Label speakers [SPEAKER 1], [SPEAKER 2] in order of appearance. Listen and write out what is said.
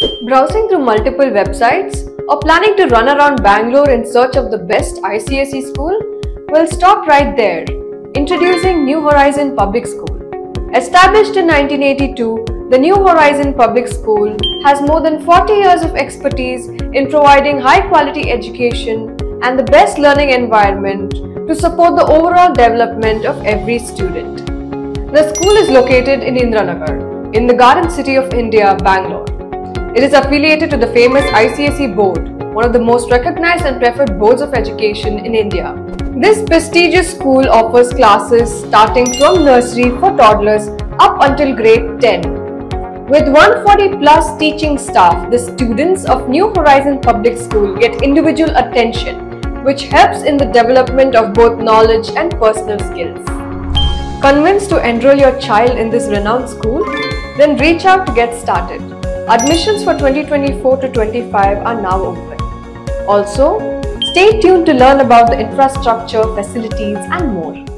[SPEAKER 1] Browsing through multiple websites or planning to run around Bangalore in search of the best ICSE school? Well, stop right there. Introducing New Horizon Public School. Established in 1982, the New Horizon Public School has more than 40 years of expertise in providing high quality education and the best learning environment to support the overall development of every student. The school is located in Indiranagar, in the Garden City of India, Bangalore. It is affiliated to the famous ICSE board, one of the most recognized and preferred boards of education in India. This prestigious school offers classes starting from nursery for toddlers up until grade 10. With 140 plus teaching staff, the students of New Horizon Public School get individual attention, which helps in the development of both knowledge and personal skills. Convinced to enroll your child in this renowned school? Then reach out to get started. Admissions for 2024 to 25 are now open. Also, stay tuned to learn about the infrastructure, facilities and more.